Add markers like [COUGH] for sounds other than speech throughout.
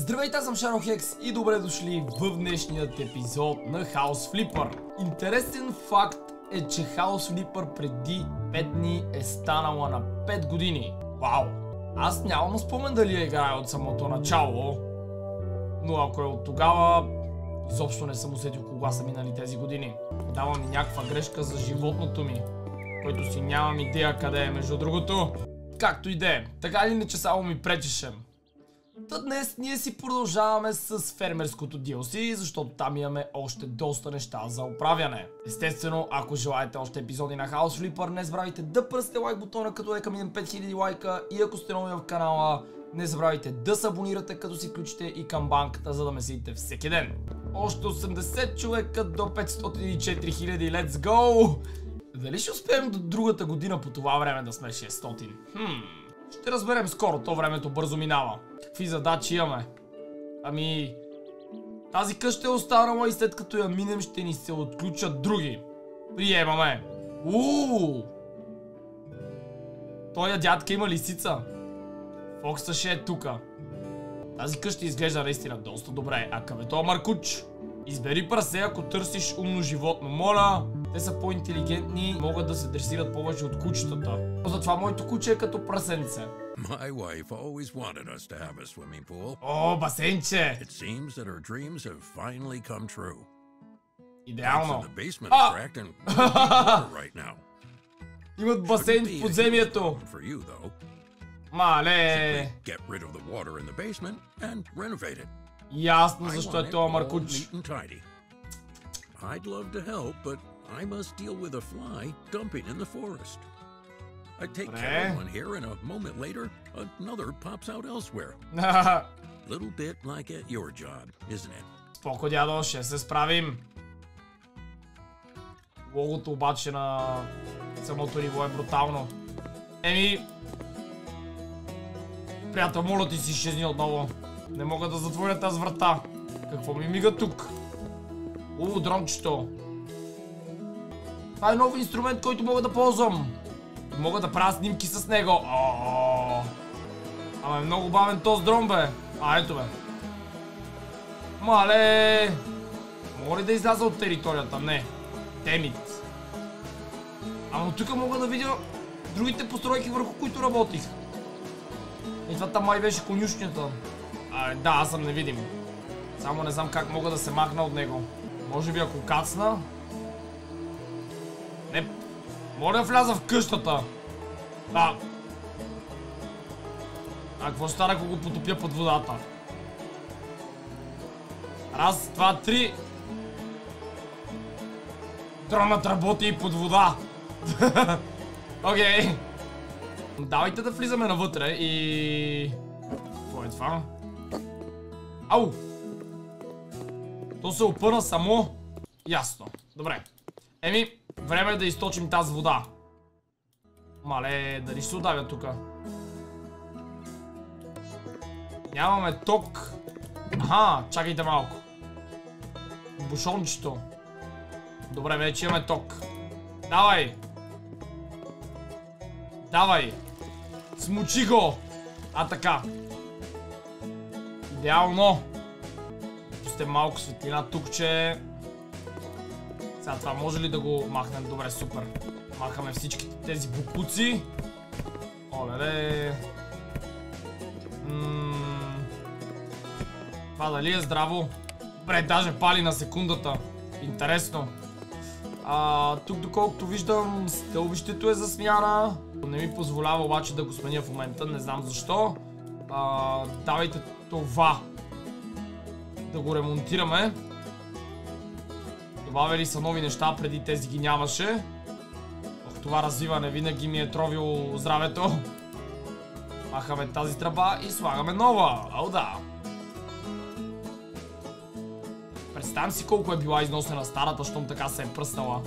Здравейте, аз съм Шаро Хекс и добре дошли в днешният епизод на House Flipper. Интересен факт е, че House Flipper преди 5 дни е станала на 5 години. Вау! Аз нямам спомен дали я играя от самото начало, но ако е от тогава, изобщо не съм усетил кога са минали тези години. Дава ми някаква грешка за животното ми, който си нямам идея къде е между другото. Както и да е, така или иначе само ми пречеше. Та днес ние си продължаваме с фермерското DLC, защото там имаме още доста неща за оправяне. Естествено, ако желаете още епизоди на House Flipper, не забравяйте да пръсте лайк бутона, като е към 5000 лайка и ако сте нови в канала, не забравяйте да се абонирате, като си включите и камбанката, за да ме следите всеки ден. Още 80 човека до 504 000, let's go! Дали ще успеем до другата година по това време да сме 600? Хм... Ще разберем скоро, то времето бързо минава. Какви задачи имаме? Ами... Тази къща е останала и след като я минем ще ни се отключат други. Приемаме. Ууу! Тоя дядка има лисица. Фокса ще е тука. Тази къща изглежда наистина доста добре. А към е Маркуч? Избери прасе, ако търсиш умно животно. Моля, те са по-интелигентни, могат да се дресират повече от кучетата. Затова моето куче е като прасенце. My wife always wanted us to have a swimming pool. О, басейнче! It seems that her dreams have finally come true. Thanks to Идеално. the basement Ah! is cracked and we [LAUGHS] don't have water right now. Имат басейн Be в a подземието. problem For you though, Мале! get rid of the water in the basement and renovate it. Ясно I защо want е it това all Маркуч. neat and tidy. I'd love to help, but I must deal with a fly dumping in the forest. I take care of one here, and a moment later, another pops out elsewhere. [LAUGHS] Little bit like at your job, isn't it? Споко, дядо, ще се справим. Логото обаче на самото ниво е брутално. Еми... Приятел, моля ти си изчезни отново. Не мога да затворя тази врата. Какво ми мига тук? У, дрончето. Това е нов инструмент, който мога да ползвам. Мога да правя снимки с него. Ама е много бавен този дрон, бе. А, ето, бе. Мале! Мога ли да изляза от територията? Не. Демит. Ама тук мога да видя другите постройки върху които работих. И това там май беше конюшнята. А, да, аз съм невидим. Само не знам как мога да се махна от него. Може би ако кацна... Моля вляза в къщата. А... А какво стане, ако го потопя под водата? Раз, два, три. Дронът работи и под вода. [LAUGHS] Окей. Давайте да влизаме навътре и... Какво е това? Ау! То се опъна само. Ясно. Добре. Еми, време е да източим тази вода. Мале, дали ще се удавя тука? Нямаме ток. Аха, чакайте малко. Бушончето. Добре, вече имаме ток. Давай! Давай! Смучи го! А така. Идеално. Пусте малко светлина тук, че... Сега това може ли да го махнем? Добре, супер. Махаме всичките тези букуци. Оле-ле. Това дали е здраво? Добре, даже пали на секундата. Интересно. Тук доколкото виждам, стълбището е за смяна. Не ми позволява обаче да го сменя в момента, не знам защо. Давайте това. Да го ремонтираме. Добавили са нови неща, преди тези ги нямаше. Ох, това развиване винаги ми е тровило здравето. Махаме тази тръба и слагаме нова. О, да. Представям си колко е била износена старата, щом така се е пръснала.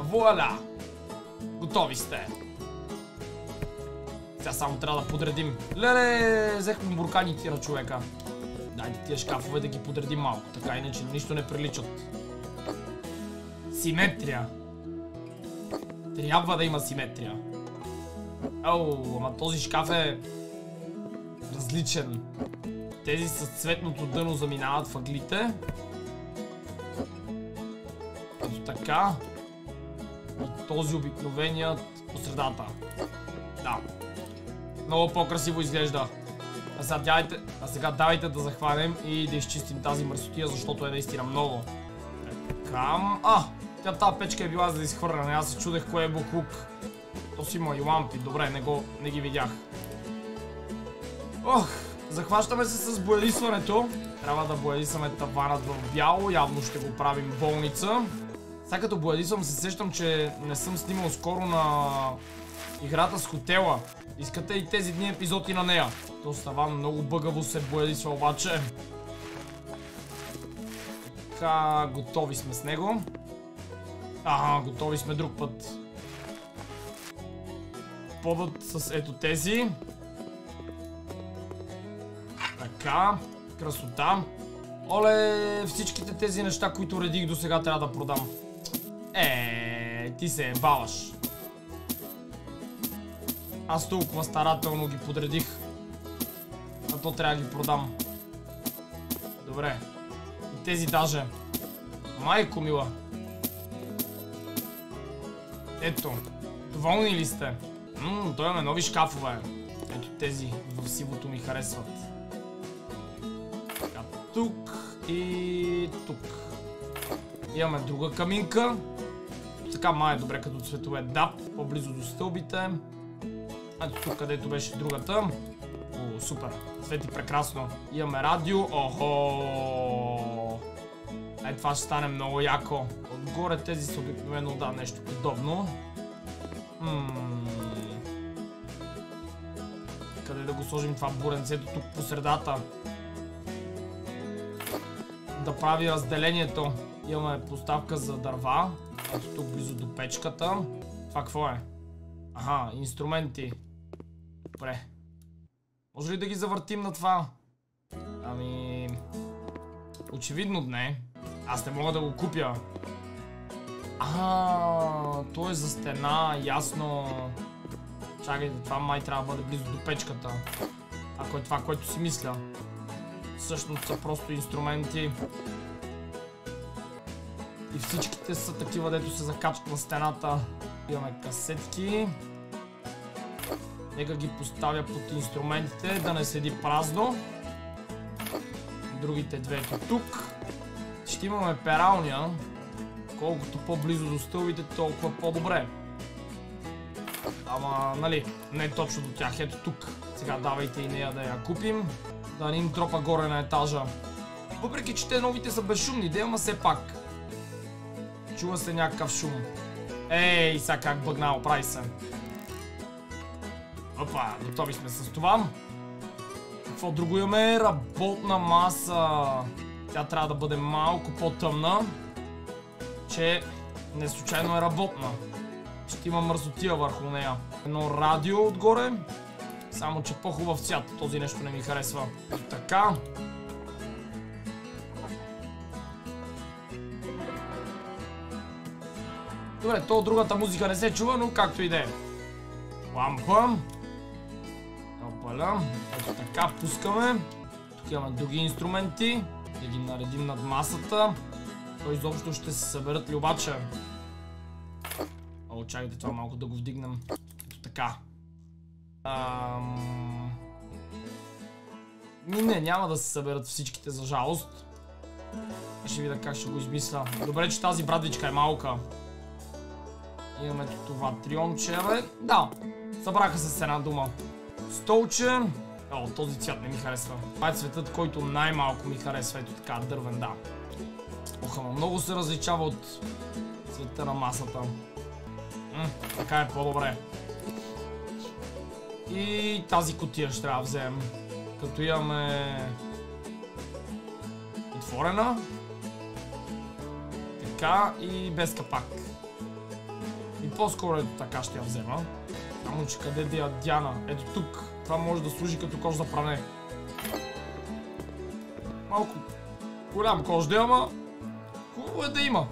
Вуаля! Готови сте. Сега само трябва да подредим. Леле, взехме бурканите на човека. Дайте тия шкафове да ги подредим малко, така иначе на нищо не приличат. Симетрия. Трябва да има симетрия. Ау, ама този шкаф е различен. Тези с цветното дъно заминават въглите. Ето така. И този обикновеният по средата. Да. Много по-красиво изглежда. А сега, давайте, а сега давайте да захванем и да изчистим тази мърсотия, защото е наистина много. Така. А! Тя тази печка е била за да изхвърляне. Аз се чудех кое е буклук. То си има и лампи. Добре, не, го, не ги видях. Ох, захващаме се с боядисването. Трябва да боядисваме таванът в бяло. Явно ще го правим болница. Сега като боядисвам се сещам, че не съм снимал скоро на играта с хотела. Искате и тези дни епизоди на нея. То става много бъгаво се боядисва обаче. Така, готови сме с него. Ага, готови сме друг път. Подът с ето тези. Така, красота. Оле, всичките тези неща, които редих до сега трябва да продам. Е, ти се ебаваш. Аз толкова старателно ги подредих. То трябва да ги продам. Добре. И тези даже. Майко мила. Ето. Доволни ли сте? Ммм, той имаме нови шкафове. Ето тези в сивото ми харесват. Така, тук и тук. Имаме друга каминка. Така май е добре като цветове. Да, по-близо до стълбите. Ето тук, където беше другата. О, супер. Свети прекрасно. Имаме радио. Охо! Е, това ще стане много яко. Отгоре тези са обикновено, да, нещо подобно. Къде да го сложим това буренцето тук по средата? Да прави разделението. Имаме поставка за дърва. Ето тук близо до печката. Това какво е? Аха, инструменти. Добре. Може ли да ги завъртим на това? Ами... Очевидно не. Аз не мога да го купя. А, то е за стена, ясно. Чакайте, това май трябва да бъде близо до печката. Ако е това, което си мисля. Всъщност са просто инструменти. И всичките са такива, дето се закачат на стената. Имаме касетки. Нека ги поставя под инструментите, да не седи празно. Другите две тук. Ще имаме пералня. Колкото по-близо до стълбите, толкова по-добре. Ама, нали, не точно до тях. Ето тук. Сега давайте и нея да я купим. Да не им тропа горе на етажа. Въпреки, че те новите са безшумни, да ама все пак. Чува се някакъв шум. Ей, сега как бъгнал, прави се. Опа, готови сме с това. Какво друго имаме? Работна маса. Тя трябва да бъде малко по-тъмна. Че не случайно е работна. Ще има мързотия върху нея. Едно радио отгоре. Само, че по-хубав цвят. Този нещо не ми харесва. Така. Добре, то другата музика не се чува, но както и да е. Лампа. Опаля. Ето така, пускаме. Тук имаме други инструменти. Да ги наредим над масата. То изобщо ще се съберат ли обаче? О, чакайте това малко да го вдигнем. Ето така. Ам... Не, няма да се съберат всичките за жалост. Ще видя как ще го измисля. Добре, че тази брадвичка е малка. Имаме това трионче, бе. Да, събраха се с една дума. Столче. О, този цвят не ми харесва. Това е цветът, който най-малко ми харесва. Ето така, дървен, да. Оха, много се различава от цвета на масата. М, така е по-добре. И тази котия ще трябва да вземем. Като имаме... Отворена. Така и без капак. И по-скоро така ще я взема. Само че къде да я дяна? Ето тук. Това може да служи като кош за пране. Малко голям кош да ама хубаво е да има.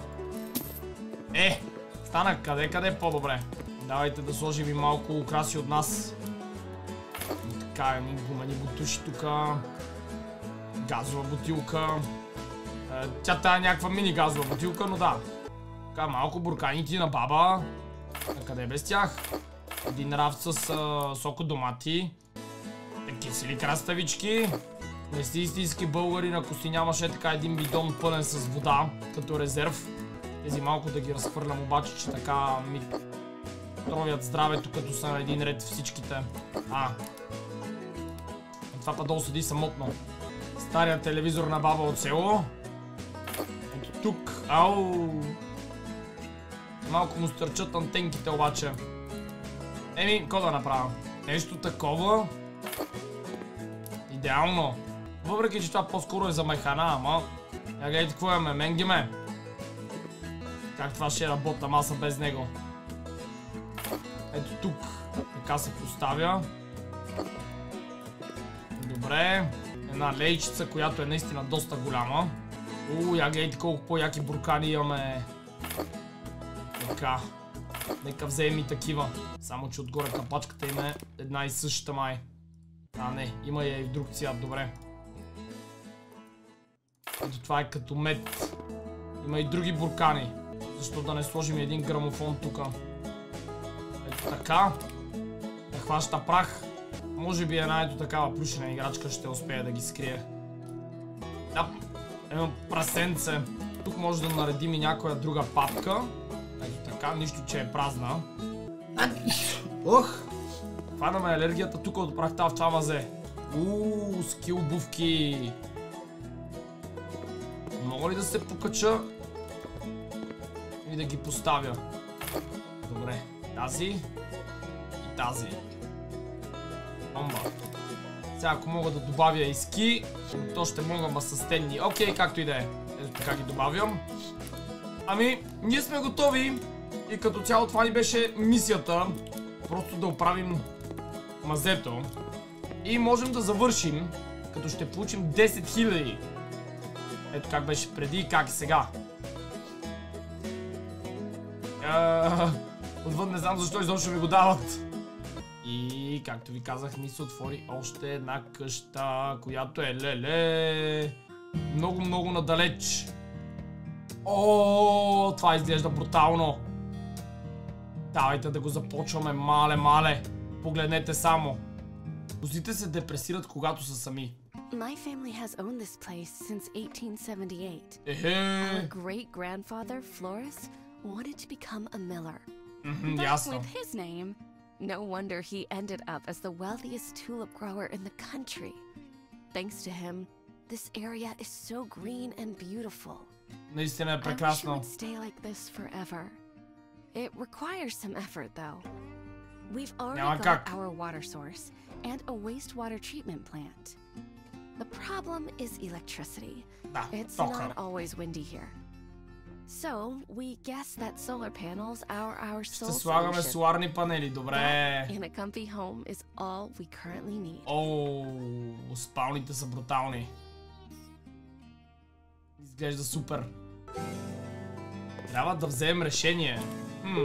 Е, стана къде къде по-добре. Давайте да сложим и малко украси от нас. И така, едни гумени бутуши тук. Газова бутилка. Е, тя тая някаква мини газова бутилка, но да. Така, малко бурканите на баба. А къде без тях? Един рафт с а, сок от домати. Кисели краставички. Не си истински българин, ако си нямаше така един бидон пълен с вода, като резерв. Тези малко да ги разхвърлям обаче, че така ми тровят здравето, като са на един ред всичките. А. Това па долу седи самотно. Стария телевизор на баба от село. Ето тук. Ау. Малко му стърчат антенките обаче. Еми, какво да направя? Нещо такова. Идеално. Въпреки, че това по-скоро е за механа, ама... Я гледайте какво имаме, менгиме. Как това ще работа маса без него. Ето тук. Така се поставя. Добре. Една лейчица, която е наистина доста голяма. Уу, я гледайте колко по-яки буркани имаме. Така. Нека вземем и такива. Само, че отгоре капачката има една и същата май. А, не. Има я и в друг цвят. Добре. Ето това е като мед. Има и други буркани. Защо да не сложим един грамофон тук? Ето така. Да хваща прах. Може би една ето такава плюшена играчка ще успее да ги скрие. Да, едно прасенце. Тук може да наредим и някоя друга папка. Така, нищо, че е празна. Ох! Хванаме алергията тук от прахта в това мазе. Ууу, скил обувки. Мога ли да се покача и да ги поставя? Добре, тази и тази. Бомба. Сега ако мога да добавя и ски, то ще мога ма с тенни. Окей, както и да е. Ето така ги добавям. Ами, ние сме готови и като цяло това ни беше мисията. Просто да оправим мазето. И можем да завършим, като ще получим 10 000. Ето как беше преди и как е сега. Отвън не знам защо изобщо ми го дават. И както ви казах, ни се отвори още една къща, която е леле. Много, много надалеч. О, това изглежда брутално. Давайте да го започваме мале, мале. Погледнете само. Козите се депресират, когато са сами. My family has owned this place since 1878. Our Ехе. great grandfather, Florus, wanted to become a miller. Мгм, But ясно. with his name, no wonder he ended up as the wealthiest tulip grower in the country. Thanks to him, this area is so green and beautiful. Наистина е I wish it прекрасно. would stay like this forever. It requires some effort, though. We've Няма already got как. our water source and a wastewater treatment plant. The problem is electricity. Да, It's тока. not always windy here. So, we guess that solar panels are our Ще sole слагаме solution. соларни панели, добре. That and a comfy home is all we currently need. Оу, спалните са брутални. Изглежда супер. Трябва да вземем решение. Хм.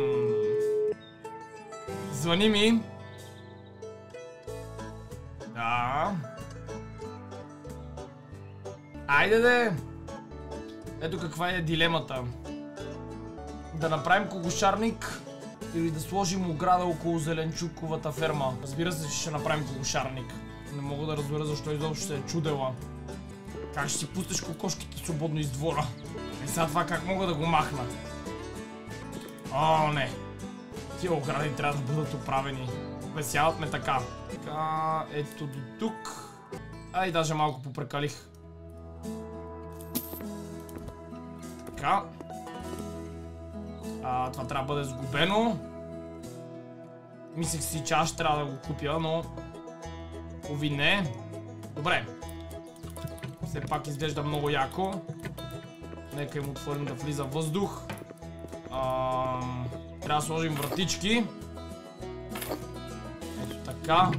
Звъни ми. Да. Айде де. Ето каква е дилемата. Да направим когошарник или да сложим ограда около зеленчуковата ферма. Разбира се, че ще направим когошарник. Не мога да разбера защо изобщо се е чудела. Как ще си пуснеш кокошките свободно из двора? И сега това как мога да го махна? О, не. Тия огради трябва да бъдат оправени. Обесяват ме така. Така, ето до тук. Ай, даже малко попрекалих. Така. А, това трябва да бъде сгубено. Мислех си, че аз трябва да го купя, но... Ови не. Добре. Все пак изглежда много яко. Нека им отворим да влиза въздух. Трябва да сложим вратички. Ето така.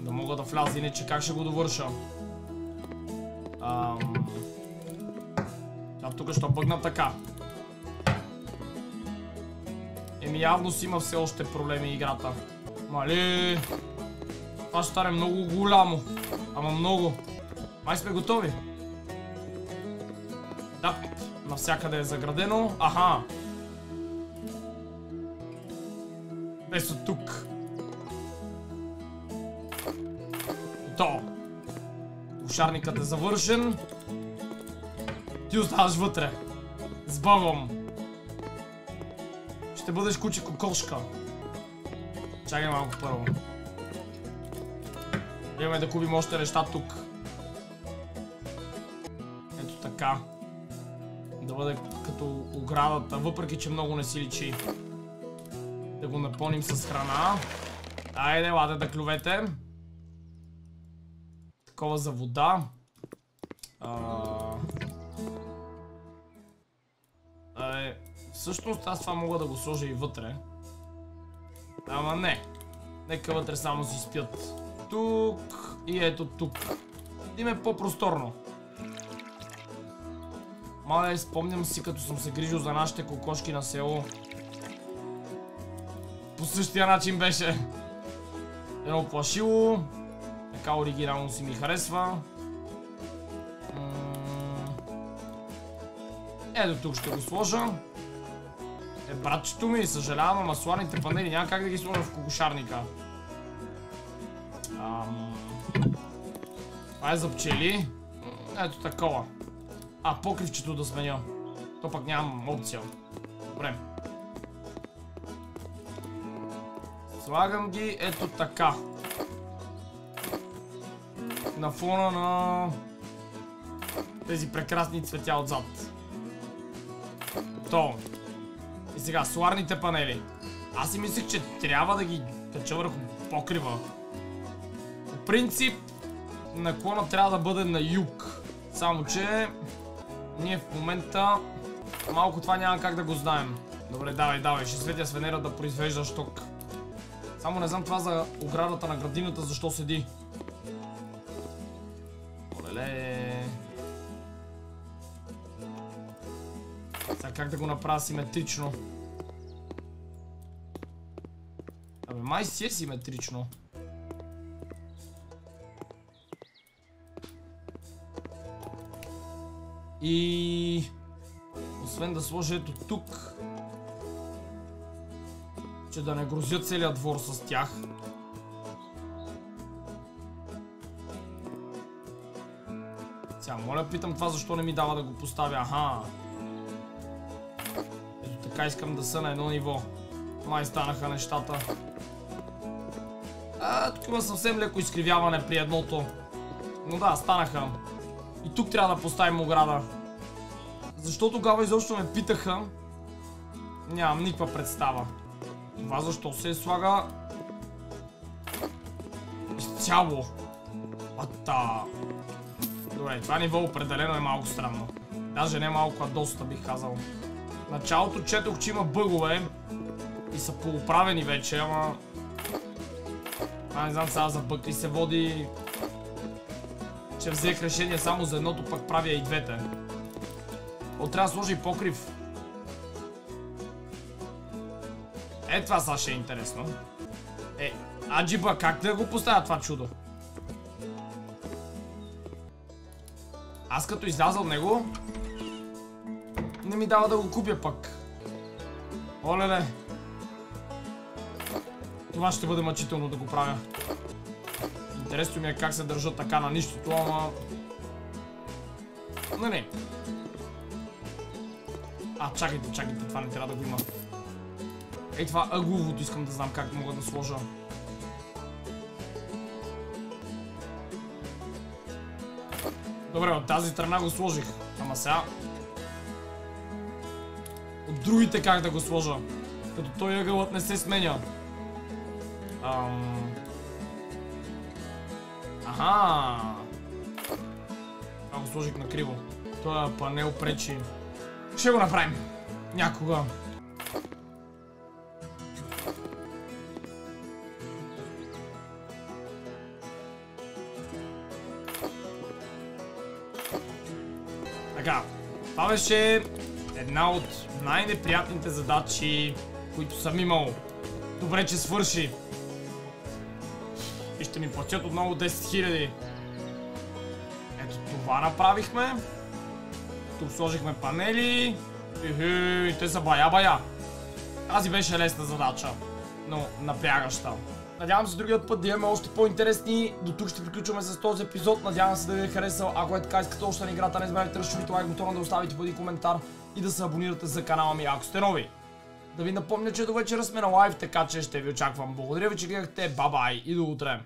Да мога да вляза, иначе как ще го довърша? Ам, тук ще бъгна така. Еми явно си има все още проблеми играта. Мали... Това ще стане много голямо. Ама много. Май сме готови. Да, навсякъде е заградено. Аха. Ушарникът е завършен. Ти оставаш вътре. С. Ще бъдеш куче кокошка. Чакай малко първо. Имаме да купим още неща тук. Ето така. Да бъде като оградата, въпреки че много не си личи. Да го напълним с храна. Айде, ладе да клювете. Такова за вода. А... Е, всъщност аз това мога да го сложа и вътре. Ама не. Нека вътре само си спят. Тук и ето тук. Им по-просторно. Мале, спомням си като съм се грижил за нашите кокошки на село. По същия начин беше. Едно плашило. Така оригинално си ми харесва. Ето тук ще го сложа. Е, братчето ми, съжалявам, ама сланите панели няма как да ги сложа в кокошарника. Това е за пчели. Ето такова. А, покривчето да сменя. То пък нямам опция. Добре. Слагам ги ето така. На фона на тези прекрасни цветя отзад. То. И сега, соларните панели. Аз си мислех, че трябва да ги кача върху покрива. По принцип, наклона трябва да бъде на юг. Само, че ние в момента малко това няма как да го знаем. Добре, давай, давай, ще светя с Венера да произвеждаш ток. Само не знам това за оградата на градината, защо седи. Олеле. Сега как да го направя симетрично? Абе, май си е симетрично. И... Освен да сложа ето тук, че да не грозя целият двор с тях. Моля питам това защо не ми дава да го поставя. Аха. Ето така искам да са на едно ниво. Май станаха нещата. А, тук има съвсем леко изкривяване при едното. Но да, станаха. И тук трябва да поставим ограда. Защо тогава изобщо ме питаха? Нямам никаква представа. Това защо се слага... Изцяло. Ата. Добре, това ниво определено е малко странно. Даже не малко, а доста бих казал. Началото четох, че има бъгове. И са полуправени вече, ама... А не знам сега за бък ли се води... Че взех решение само за едното, пък правя и двете. О, трябва да сложи покрив. Е, това сега ще е интересно. Е, аджиба, как да го поставя това чудо? Аз като изляза от него, не ми дава да го купя пък. Олеле. Това ще бъде мъчително да го правя. Интересно ми е как се държа така на нищото, ама... Не, не. А, чакайте, чакайте, това не трябва да го има. Ей, това ъгловото искам да знам как мога да сложа. Добре, от тази страна го сложих. Ама сега... От другите как да го сложа? Като той ъгълът не се сменя. Ам... Аха! Това го сложих на криво. Той панел пречи. Ще го направим. Някога. Беше една от най-неприятните задачи които съм имал. Добре, че свърши. И ще ми платят отново 10 000. Ето това направихме. Тук сложихме панели. Ихи, те са бая-бая. Тази беше лесна задача, но напрягаща. Надявам се другият път да имаме още по-интересни. До тук ще приключваме с този епизод. Надявам се да ви е харесал. Ако е така искате още на играта, не забравяйте да разширите лайк бутона, да оставите един коментар и да се абонирате за канала ми, ако сте нови. Да ви напомня, че до вечера сме на лайв, така че ще ви очаквам. Благодаря ви, че гледахте. Бабай и до утре!